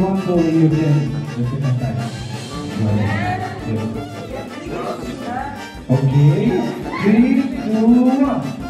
want to you can you can try. Okay, three, two, one.